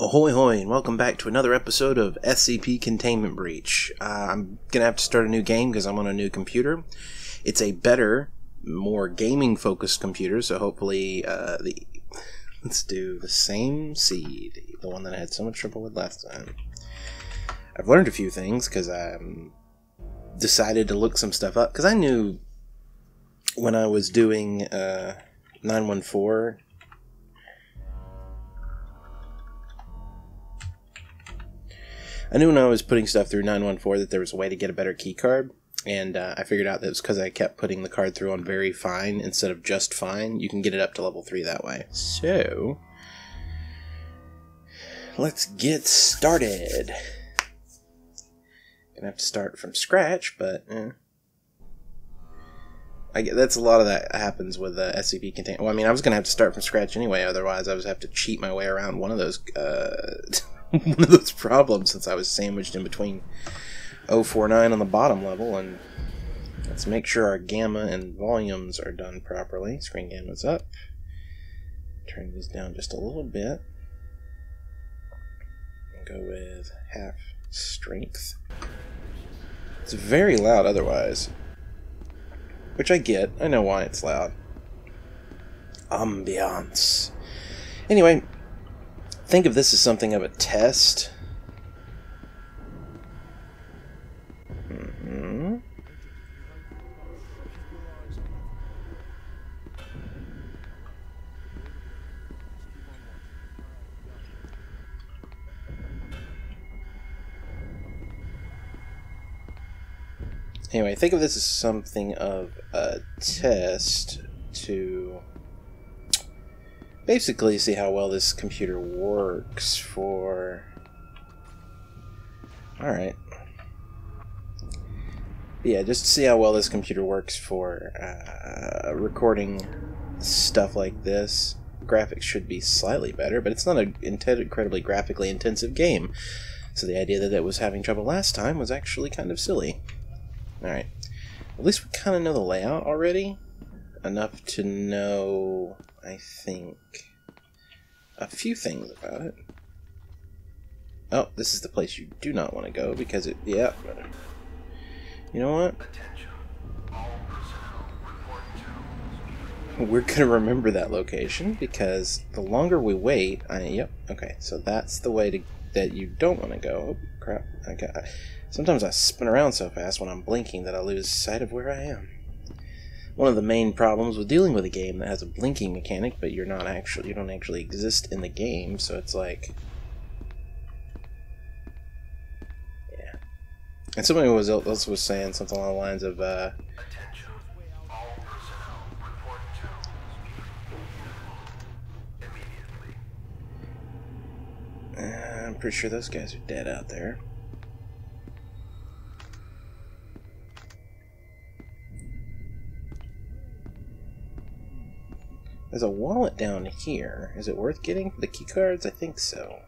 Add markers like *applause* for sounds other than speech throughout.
Ahoy hoy, and welcome back to another episode of SCP Containment Breach. Uh, I'm gonna have to start a new game because I'm on a new computer. It's a better, more gaming focused computer, so hopefully, uh, the. Let's do the same seed, the one that I had so much trouble with last time. I've learned a few things because I decided to look some stuff up because I knew when I was doing uh, 914 I knew when I was putting stuff through 914 that there was a way to get a better key card, and uh, I figured out that it was because I kept putting the card through on very fine instead of just fine. You can get it up to level 3 that way. So, let's get started. Gonna have to start from scratch, but eh. I get, that's a lot of that happens with uh, SCP contain. Well, I mean, I was gonna have to start from scratch anyway. Otherwise, I was have to cheat my way around one of those uh, *laughs* *laughs* one of those problems since I was sandwiched in between 049 on the bottom level. And let's make sure our gamma and volumes are done properly. Screen gamma's up. Turn these down just a little bit. Go with half strength. It's very loud otherwise. Which I get. I know why it's loud. Ambiance. Anyway, think of this as something of a test. Mm-hmm. Anyway, think of this as something of a test to basically see how well this computer works for... Alright. Yeah, just to see how well this computer works for uh, recording stuff like this. Graphics should be slightly better, but it's not an incredibly graphically intensive game. So the idea that it was having trouble last time was actually kind of silly. Alright. At least we kind of know the layout already. Enough to know, I think, a few things about it. Oh, this is the place you do not want to go because it, yeah. You know what? We're going to remember that location because the longer we wait, I, yep, okay, so that's the way to, that you don't want to go. Oh, crap, I got, sometimes I spin around so fast when I'm blinking that I lose sight of where I am one of the main problems with dealing with a game that has a blinking mechanic, but you're not actually you don't actually exist in the game, so it's like yeah. And somebody was else was saying something along the lines of uh, uh, I'm pretty sure those guys are dead out there. There's a wallet down here. Is it worth getting for the keycards? I think so.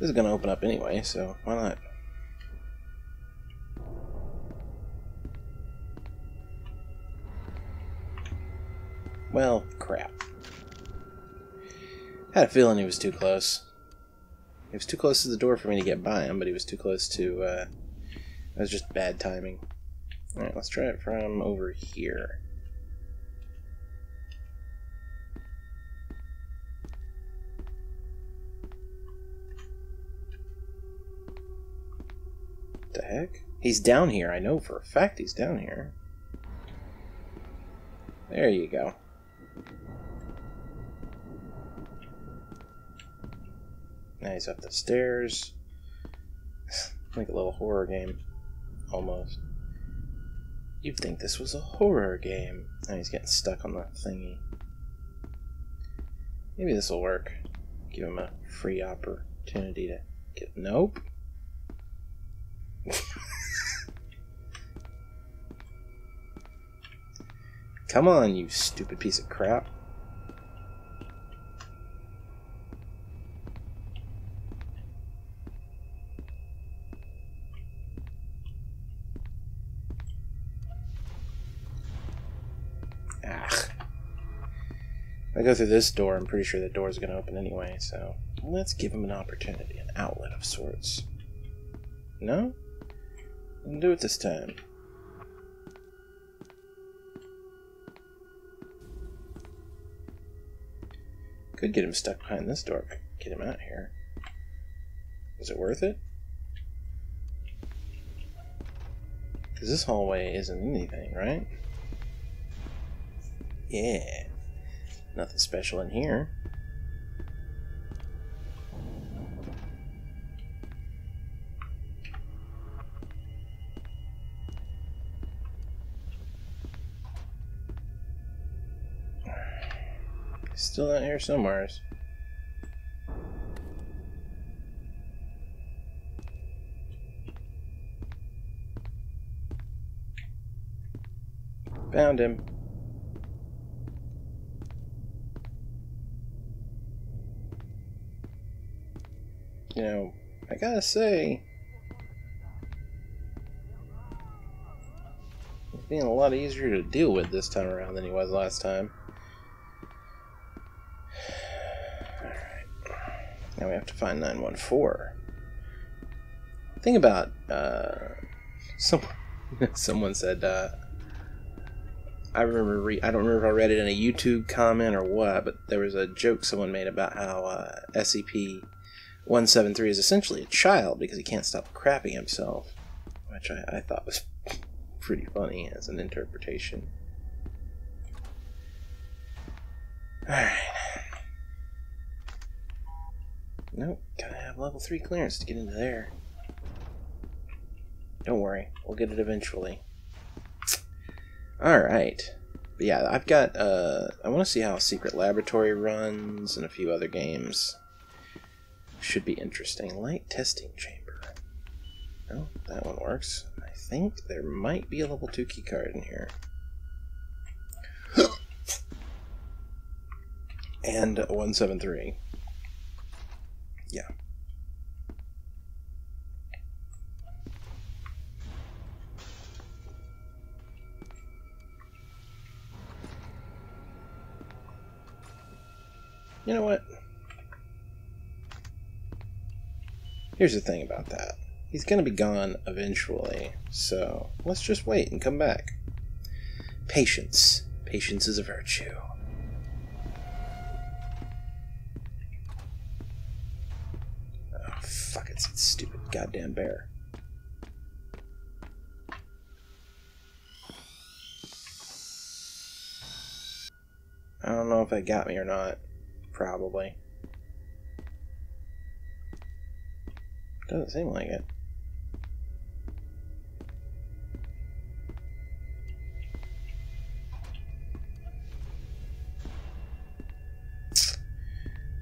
This is going to open up anyway, so why not? Well, crap. Had a feeling he was too close. He was too close to the door for me to get by him, but he was too close to, uh... It was just bad timing. Alright, let's try it from over here. The heck? He's down here. I know for a fact he's down here. There you go. Now he's up the stairs. *sighs* like a little horror game. Almost. You'd think this was a horror game. Now he's getting stuck on that thingy. Maybe this will work. Give him a free opportunity to get. Nope. *laughs* Come on, you stupid piece of crap. If I go through this door, I'm pretty sure the door is going to open anyway, so let's give him an opportunity, an outlet of sorts. No? Didn't do it this time. Could get him stuck behind this door get him out here. Is it worth it? Because this hallway isn't anything, right? Yeah. Nothing special in here. Still out here somewhere. Found him. You know, I gotta say, he's being a lot easier to deal with this time around than he was last time. Alright. Now we have to find 914. Think about, uh, *laughs* some, someone said, uh, I remember, re- I don't remember if I read it in a YouTube comment or what, but there was a joke someone made about how uh, SCP 173 is essentially a child because he can't stop crapping himself, which I, I thought was pretty funny as an interpretation. Alright. Nope, gotta have level 3 clearance to get into there. Don't worry, we'll get it eventually. Alright. But yeah, I've got, uh, I want to see how Secret Laboratory runs and a few other games. Should be interesting. Light testing chamber. Oh, that one works. I think there might be a level 2 keycard in here. *coughs* and 173. Yeah. You know what? Here's the thing about that. He's going to be gone eventually, so let's just wait and come back. Patience. Patience is a virtue. Oh, fuck, it's stupid goddamn bear. I don't know if that got me or not. Probably. Doesn't seem like it.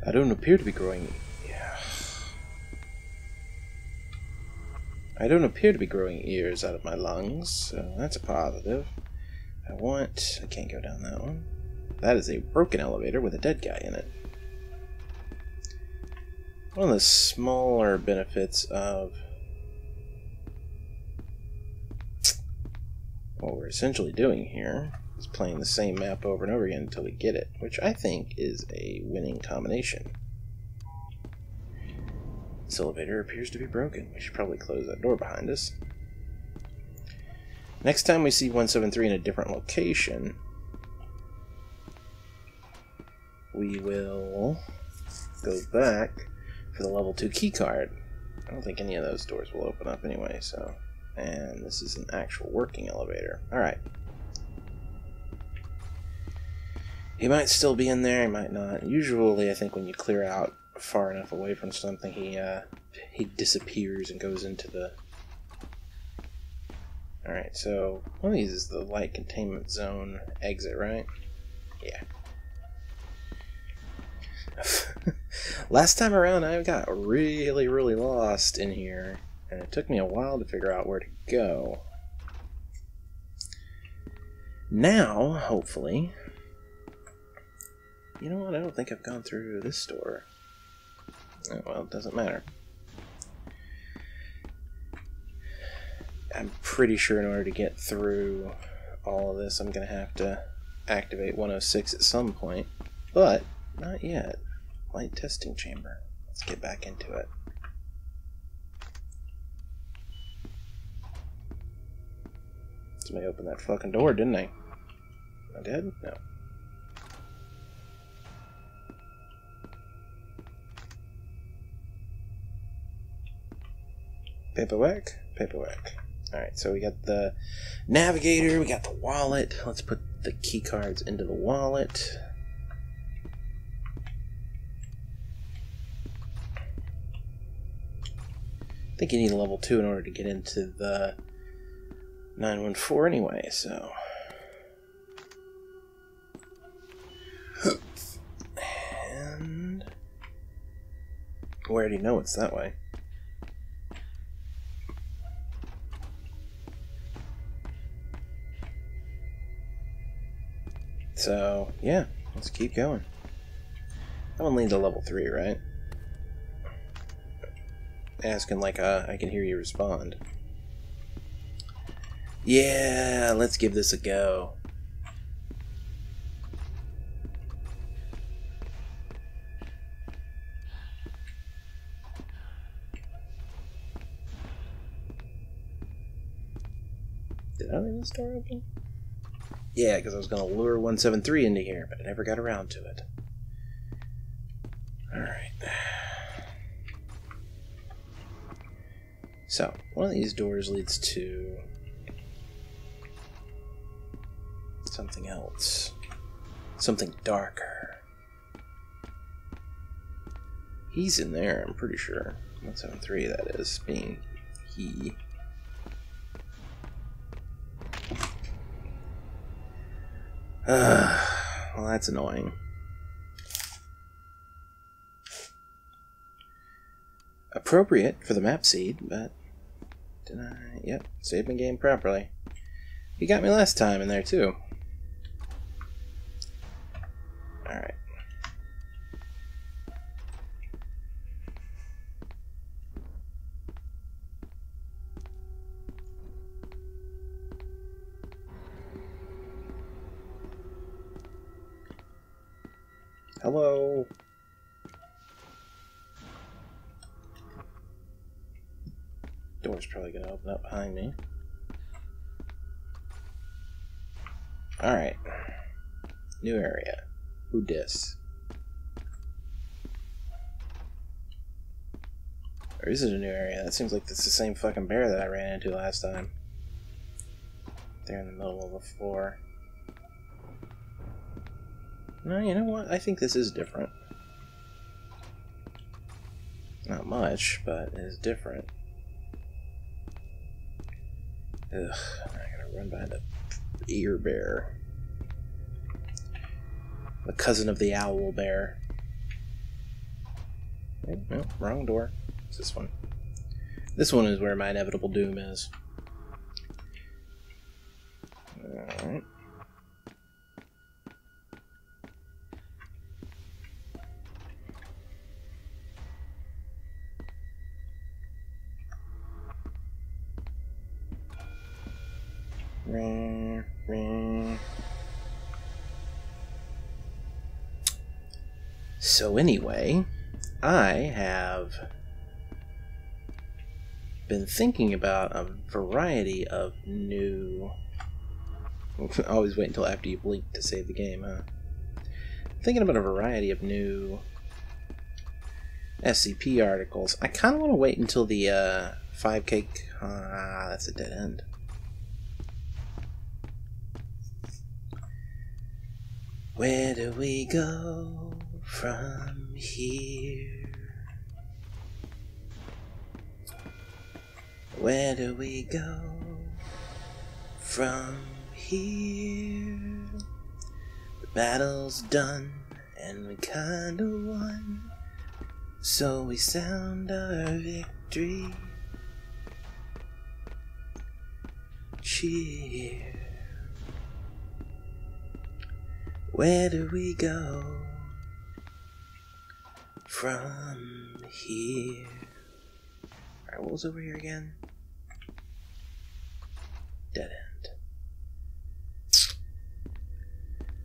I don't appear to be growing I don't appear to be growing ears out of my lungs, so that's a positive. I want... I can't go down that one. That is a broken elevator with a dead guy in it. One of the smaller benefits of what we're essentially doing here is playing the same map over and over again until we get it, which I think is a winning combination. This elevator appears to be broken. We should probably close that door behind us. Next time we see 173 in a different location, we will go back for the level 2 keycard. I don't think any of those doors will open up anyway, so... And this is an actual working elevator. Alright. He might still be in there, he might not. Usually, I think when you clear out far enough away from something, he uh, he disappears and goes into the. All right, so one of these is the light containment zone exit, right? Yeah. Last time around, I got really, really lost in here, and it took me a while to figure out where to go. Now, hopefully, you know what? I don't think I've gone through this store. Oh, well, it doesn't matter. I'm pretty sure in order to get through all of this, I'm going to have to activate 106 at some point. But, not yet. Light testing chamber. Let's get back into it. Somebody opened that fucking door, didn't they? I did? No. Paperwork? Paperwork. Alright, so we got the navigator, we got the wallet. Let's put the key cards into the wallet. I think you need a level 2 in order to get into the 914 anyway, so. And. We already know it's that way. So, yeah, let's keep going. That one leads to level 3, right? Asking like uh, I can hear you respond. Yeah, let's give this a go. Did I leave this door open? Yeah, because I was going to lure 173 into here, but I never got around to it. Alright. So, one of these doors leads to something else. Something darker. He's in there, I'm pretty sure. 173, that is, being he. Uh, *sighs* well, that's annoying. Appropriate for the map seed, but did I? Yep, saved my game properly. He got me last time in there too. Alright. Hello. Door's probably gonna open up behind me. Alright. New area. Who dis? Or is it a new area? That seems like it's the same fucking bear that I ran into last time. There in the middle of the floor. No, you know what? I think this is different. Not much, but it is different. Ugh, I gotta run behind a ear bear. The cousin of the owl bear. Oh, no, wrong door. It's this one. This one is where my inevitable doom is. Alright. So anyway, I have been thinking about a variety of new. *laughs* always wait until after you blink to save the game, huh? Thinking about a variety of new SCP articles. I kind of want to wait until the uh, 5K. Ah, that's a dead end. Where do we go from here? Where do we go from here? The battle's done and we kinda won. So we sound our victory. Cheer. Where do we go from here? Alright, what was over here again? Dead end.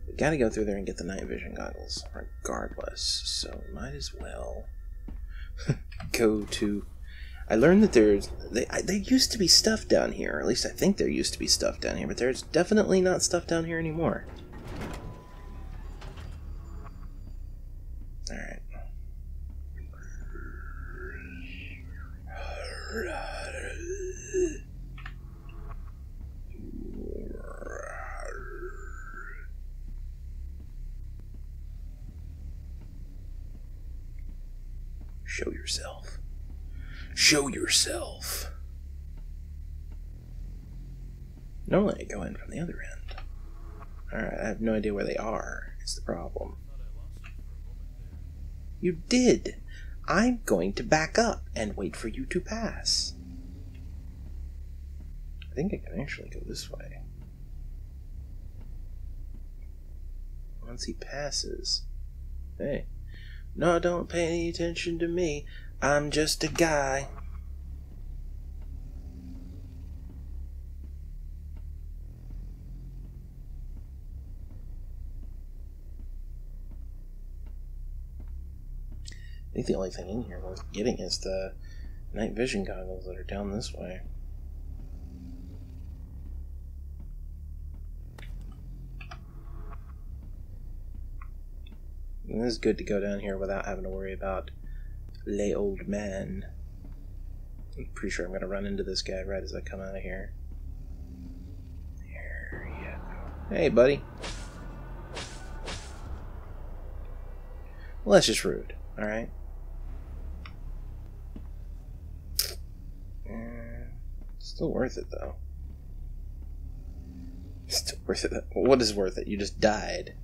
We gotta go through there and get the night vision goggles, regardless. So might as well *laughs* go to. I learned that there's they there used to be stuff down here. At least I think there used to be stuff down here, but there's definitely not stuff down here anymore. All right. Show yourself. Show yourself. Normally I go in from the other end. Alright, I have no idea where they are. It's the problem. You did! I'm going to back up and wait for you to pass. I think I can actually go this way. Once he passes. Hey. No, don't pay any attention to me. I'm just a guy. I think the only thing in here worth getting is the night vision goggles that are down this way. And it is good to go down here without having to worry about lay old man. I'm pretty sure I'm going to run into this guy right as I come out of here. There you go. Hey, buddy. Well, that's just rude, alright? Still worth it, though. Still worth it. What is worth it? You just died.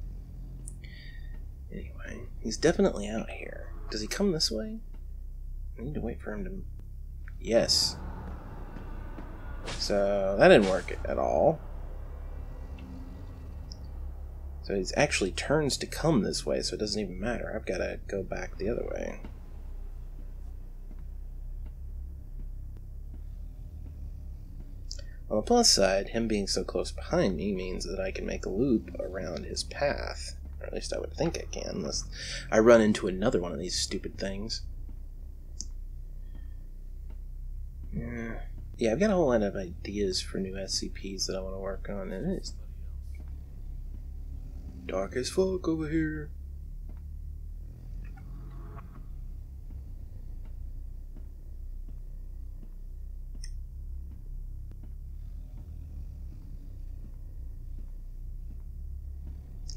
Anyway, he's definitely out here. Does he come this way? I need to wait for him to... Yes. So, that didn't work at all. So he actually turns to come this way, so it doesn't even matter. I've got to go back the other way. On the plus side, him being so close behind me means that I can make a loop around his path. Or at least I would think I can, unless I run into another one of these stupid things. Yeah, yeah I've got a whole lot of ideas for new SCPs that I want to work on, and it is dark as fuck over here.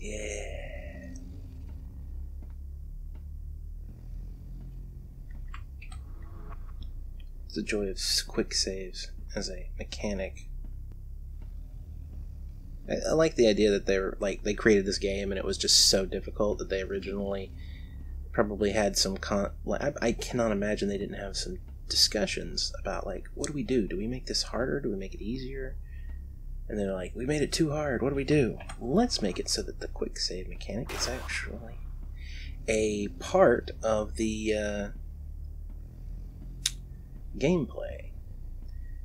Yeah. It's the joy of quick saves as a mechanic. I, I like the idea that they're like they created this game and it was just so difficult that they originally probably had some con. I, I cannot imagine they didn't have some discussions about like what do we do? Do we make this harder? Do we make it easier? And they're like, we made it too hard. What do we do? Let's make it so that the quick save mechanic is actually a part of the uh, gameplay.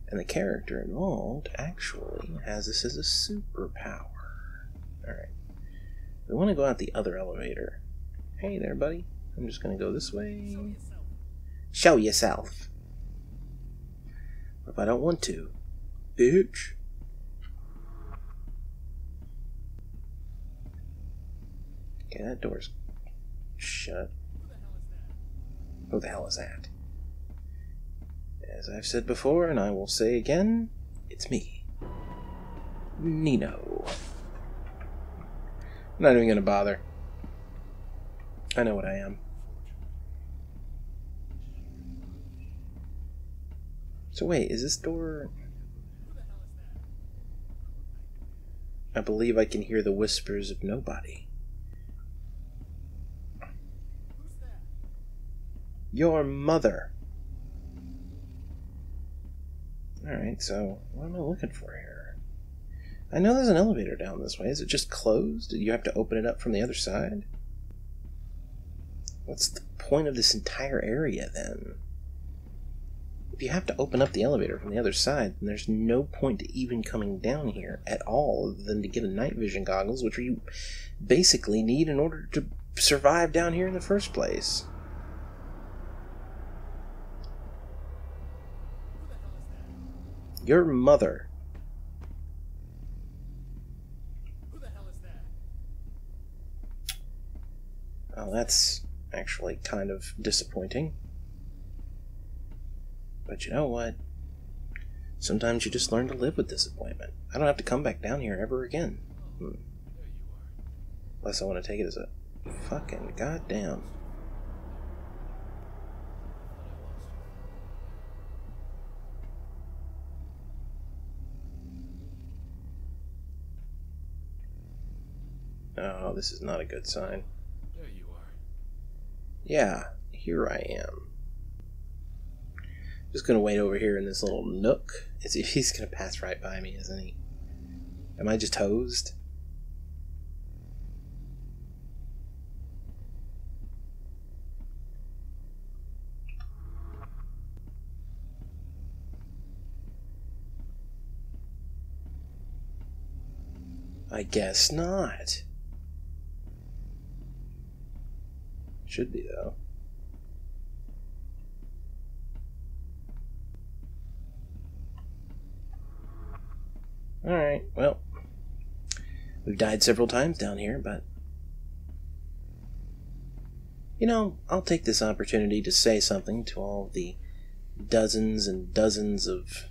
And the character involved actually has this as a superpower. Alright. We want to go out the other elevator. Hey there, buddy. I'm just going to go this way. Show yourself. Or if I don't want to, bitch. Okay, that door's shut. Who the hell is that? As I've said before, and I will say again, it's me. Nino. I'm not even gonna bother. I know what I am. So wait, is this door... I believe I can hear the whispers of nobody. Your mother. Alright, so what am I looking for here? I know there's an elevator down this way. Is it just closed? Do you have to open it up from the other side? What's the point of this entire area then? if you have to open up the elevator from the other side, then there's no point to even coming down here at all other than to get a night vision goggles, which you basically need in order to survive down here in the first place. Your mother. Who the hell is that? Oh, that's actually kind of disappointing. But you know what? Sometimes you just learn to live with disappointment. I don't have to come back down here ever again. Hmm. There you are. Unless I want to take it as a fucking goddamn. Oh, this is not a good sign. There you are. Yeah, here I am. Just gonna wait over here in this little nook. He, *laughs* he's gonna pass right by me, isn't he? Am I just hosed? I guess not. Should be though. Alright, well. We've died several times down here, but. You know, I'll take this opportunity to say something to all the dozens and dozens of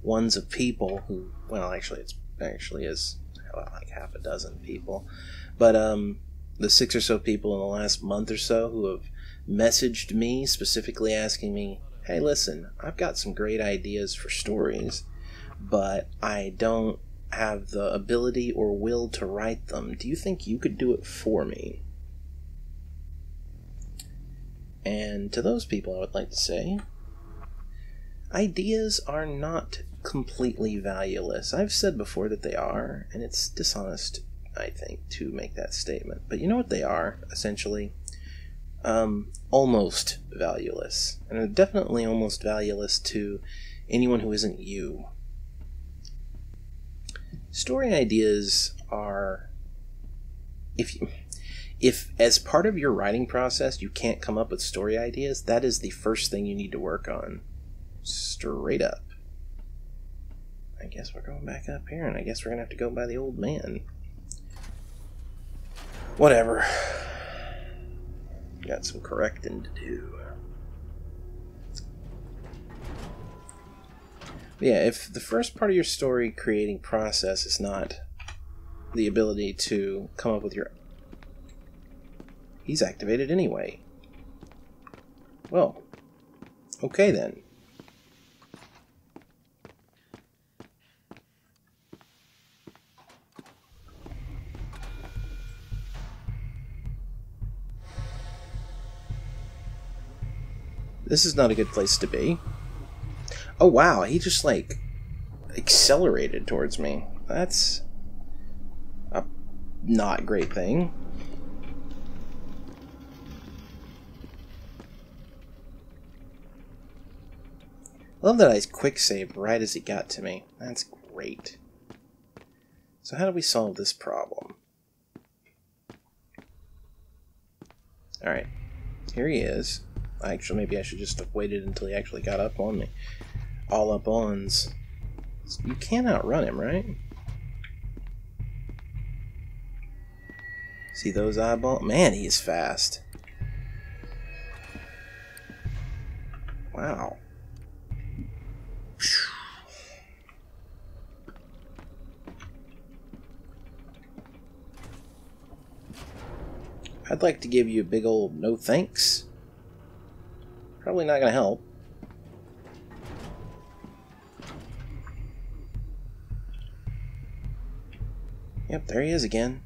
ones of people who, well, actually, it's actually is like half a dozen people, but um, the six or so people in the last month or so who have messaged me specifically asking me, "Hey, listen, I've got some great ideas for stories, but I don't have the ability or will to write them. Do you think you could do it for me?" And to those people, I would like to say, ideas are not completely valueless. I've said before that they are, and it's dishonest, I think, to make that statement. But you know what they are, essentially? Um, almost valueless. And they're definitely almost valueless to anyone who isn't you. Story ideas are. If you. If, as part of your writing process, you can't come up with story ideas, that is the first thing you need to work on. Straight up. I guess we're going back up here, and I guess we're gonna have to go by the old man. Whatever. Got some correcting to do. Yeah, if the first part of your story creating process is not the ability to come up with your. He's activated anyway. Well, okay then. This is not a good place to be. Oh wow, he just like accelerated towards me. That's a not great thing. Love that I quick saved right as he got to me. That's great. So how do we solve this problem? Alright, here he is. Actually, maybe I should just have waited until he actually got up on me. All up ons. You can't outrun him, right? See those eyeballs? Man, he is fast. Wow. I'd like to give you a big old no thanks. Probably not going to help. Yep, there he is again.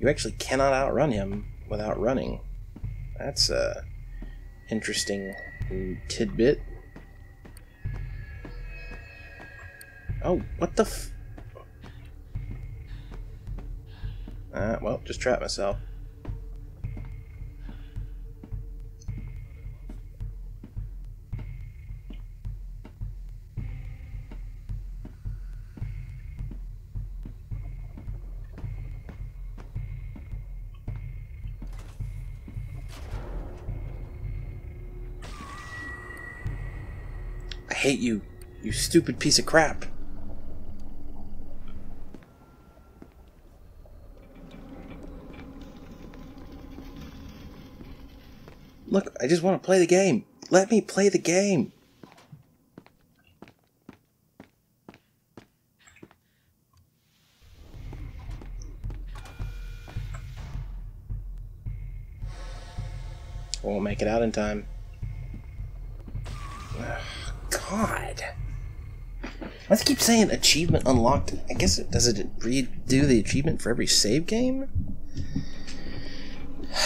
You actually cannot outrun him without running. That's a interesting tidbit. Oh, what the f... Uh, well, just trap myself. Hate you, you stupid piece of crap. Look, I just want to play the game. Let me play the game. Won't make it out in time. God. Let's keep saying achievement unlocked. I guess it does it redo the achievement for every save game? *sighs*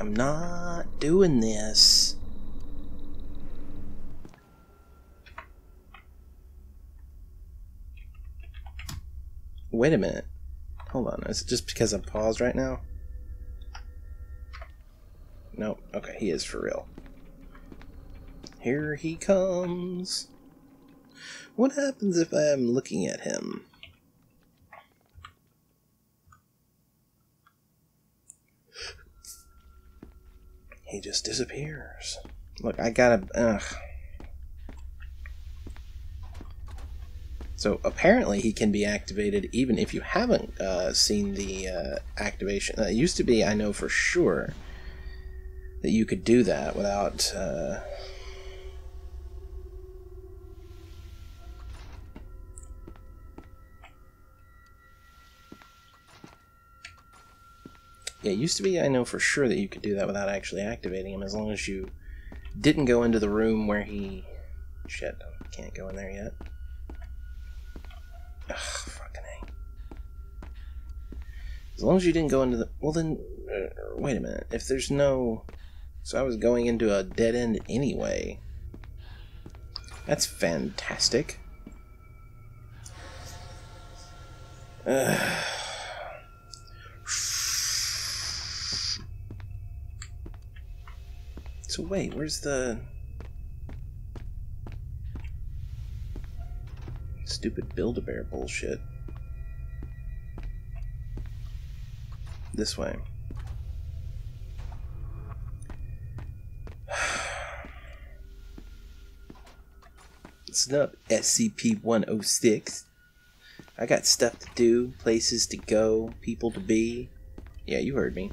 I'm not doing this. Wait a minute. Hold on. Is it just because I'm paused right now? Nope. Okay, he is for real. Here he comes. What happens if I am looking at him? He just disappears. Look, I gotta. Ugh. So apparently he can be activated even if you haven't uh, seen the uh, activation. Uh, it used to be, I know for sure, that you could do that without. Uh, Yeah, it used to be, I know for sure that you could do that without actually activating him as long as you didn't go into the room where he. Shit, can't go in there yet. Ugh, fucking A. As long as you didn't go into the. Well, then. Uh, wait a minute. If there's no. So I was going into a dead end anyway. That's fantastic. Ugh. *sighs* So wait, where's the stupid Build-A-Bear bullshit? This way. It's not SCP-106. I got stuff to do, places to go, people to be. Yeah, you heard me.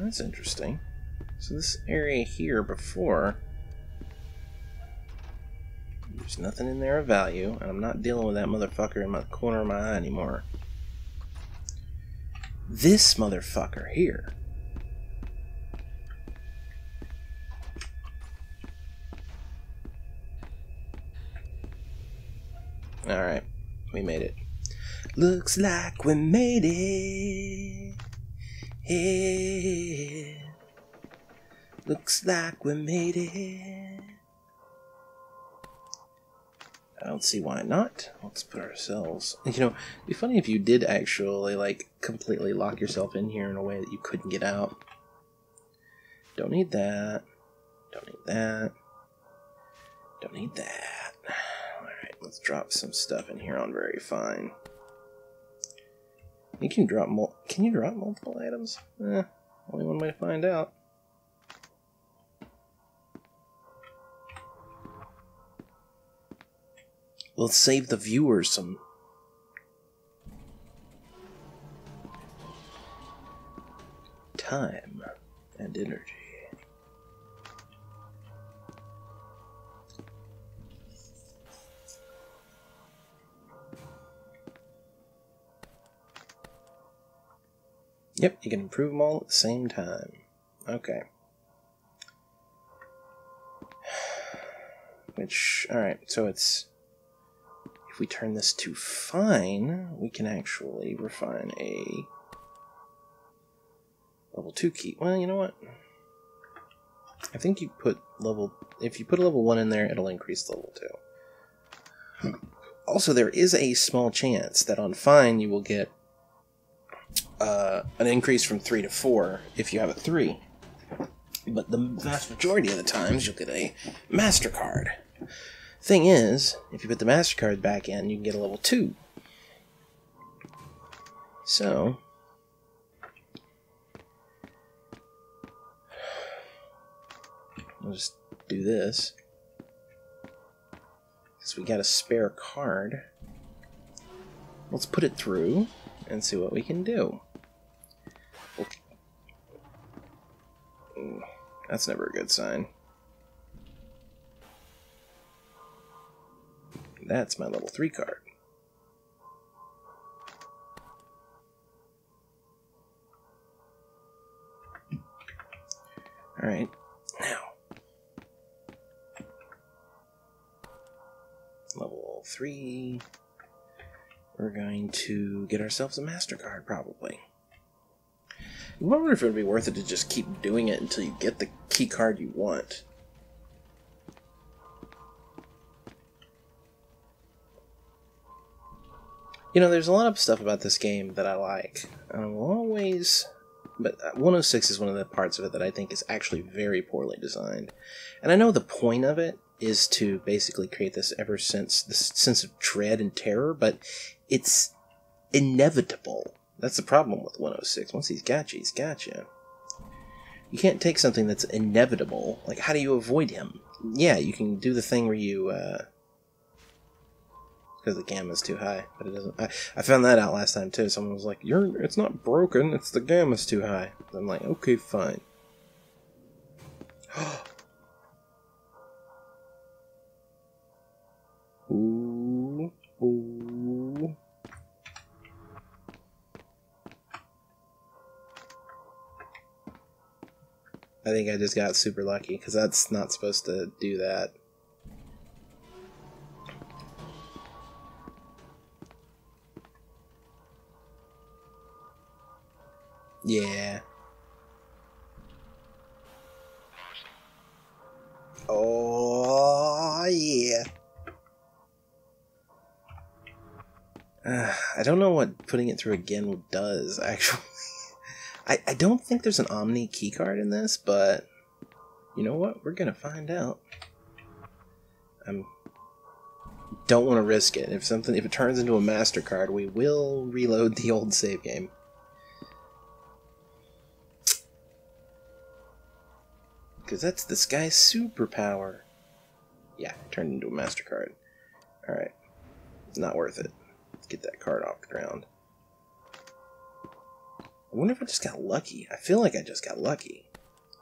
that's interesting. So this area here before, there's nothing in there of value, and I'm not dealing with that motherfucker in my corner of my eye anymore. This motherfucker here. Alright, we made it. Looks like we made it. It looks like we made it. I don't see why not. Let's put ourselves. You know, it'd be funny if you did actually like completely lock yourself in here in a way that you couldn't get out. Don't need that. Don't need that. Don't need that. Alright, let's drop some stuff in here on very fine. You can drop mul- Can you drop multiple items? Eh, only one way to find out. We'll save the viewers some time and energy. Yep, you can improve them all at the same time. Okay. *sighs* Which, alright, so it's. If we turn this to fine, we can actually refine a level 2 key. Well, you know what? I think you put level. If you put a level 1 in there, it'll increase level 2. Also, there is a small chance that on fine you will get uh, an increase from three to four if you have a three. But the vast majority of the times you'll get a MasterCard. Thing is, if you put the MasterCard back in, you can get a level 2. So, I'll just do this. Because we got a spare card. Let's put it through and see what we can do. That's never a good sign. That's my level 3 card. Alright, now. Level 3. We're going to get ourselves a MasterCard, probably. I wonder if it would be worth it to just keep doing it until you get the key card you want. You know, there's a lot of stuff about this game that I like. I will always. But 106 is one of the parts of it that I think is actually very poorly designed. And I know the point of it is to basically create this ever since this sense of dread and terror, but it's inevitable. That's the problem with 106. Once he's got you, he's got you. You can't take something that's inevitable. Like, how do you avoid him? Yeah, you can do the thing where you, uh, because the gamma's too high, but it doesn't. I, I found that out last time too. Someone was like, "You're, it's not broken. It's the gamma's too high." I'm like, "Okay, fine." *gasps* ooh, ooh. I think I just got super lucky because that's not supposed to do that. Yeah. Oh, yeah. Uh, *sighs* I don't know what putting it through again does, *laughs* actually. I, I don't think there's an Omni keycard in this, but you know what? We're gonna find out. I'm don't want to risk it. If something if it turns into a Mastercard, we will reload the old save game. Because that's this guy's superpower. Yeah, turned into a MasterCard. Alright. Not worth it. Let's get that card off the ground. I wonder if I just got lucky. I feel like I just got lucky.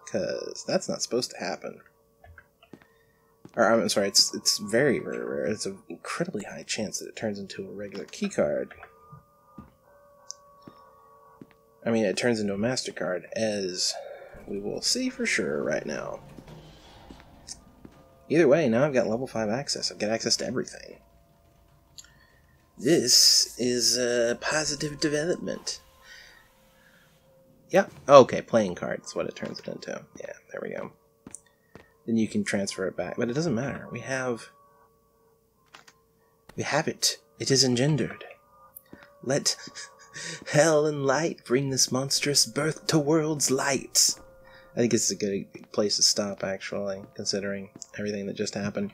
Because that's not supposed to happen. Or, I'm sorry, it's it's very, very rare. It's an incredibly high chance that it turns into a regular keycard. I mean, it turns into a MasterCard, as we will see for sure right now. Either way, now I've got level 5 access. I've got access to everything. This is a positive development. Yeah. Okay, playing card is what it turns it into. Yeah, there we go. Then you can transfer it back. But it doesn't matter. We have... We have it. It is engendered. Let *laughs* hell and light bring this monstrous birth to world's light. I think this is a good place to stop, actually, considering everything that just happened.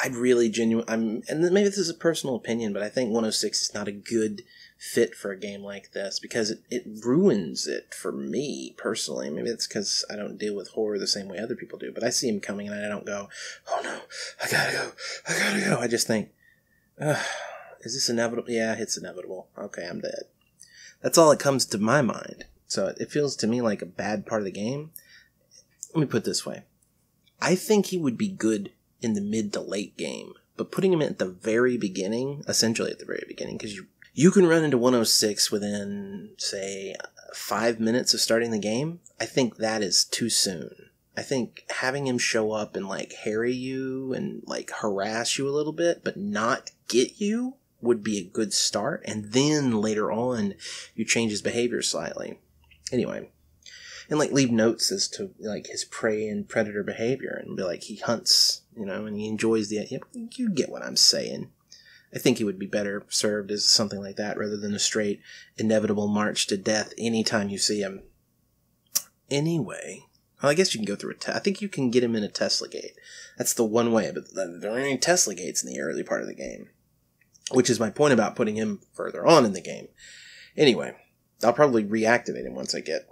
I'd really genuine. I'm, and maybe this is a personal opinion, but I think 106 is not a good fit for a game like this because it, it ruins it for me personally. Maybe it's because I don't deal with horror the same way other people do, but I see him coming and I don't go, oh no, I gotta go, I gotta go. I just think, is this inevitable? Yeah, it's inevitable. Okay, I'm dead. That's all that comes to my mind. So it feels to me like a bad part of the game. Let me put this way I think he would be good in the mid to late game, but putting him at the very beginning, essentially at the very beginning, because you you can run into 106 within say five minutes of starting the game. I think that is too soon. I think having him show up and like harry you and like harass you a little bit, but not get you would be a good start. And then later on, you change his behavior slightly. Anyway, and like leave notes as to like his prey and predator behavior and be like he hunts you know and he enjoys the you, you get what i'm saying i think he would be better served as something like that rather than a straight inevitable march to death anytime you see him anyway Well, I guess you can go through a. Te- I think you can get him in a Tesla gate. That's the one way, but there aren't any Tesla gates in the early part of the game, which is my point about putting him further on in the game. Anyway, I'll probably reactivate him once I get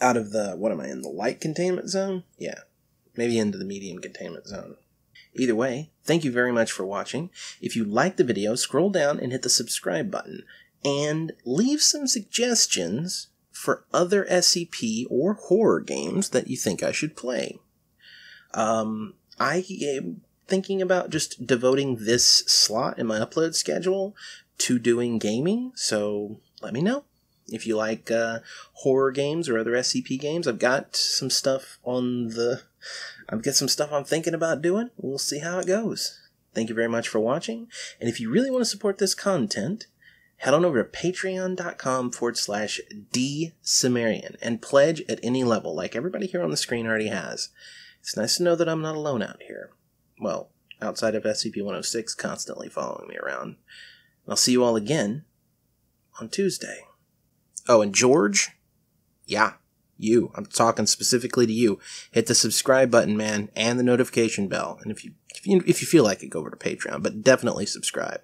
out of the what am I in the light containment zone? Yeah, maybe into the medium containment zone. Either way, thank you very much for watching. If you liked the video, scroll down and hit the subscribe button and leave some suggestions for other SCP or horror games that you think I should play. Um, I am thinking about just devoting this slot in my upload schedule to doing gaming, so let me know. If you like uh, horror games or other SCP games, I've got some stuff on the. I've got some stuff I'm thinking about doing. We'll see how it goes. Thank you very much for watching. And if you really want to support this content, head on over to patreon.com forward slash DCimmerian and pledge at any level, like everybody here on the screen already has. It's nice to know that I'm not alone out here. Well, outside of SCP 106 constantly following me around. I'll see you all again on Tuesday. Oh, and George? Yeah, you. I'm talking specifically to you. Hit the subscribe button, man, and the notification bell. And if you if you if you feel like it, go over to Patreon, but definitely subscribe.